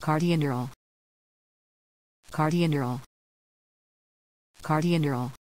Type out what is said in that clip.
Cardianural. Cardianural. Cardianural.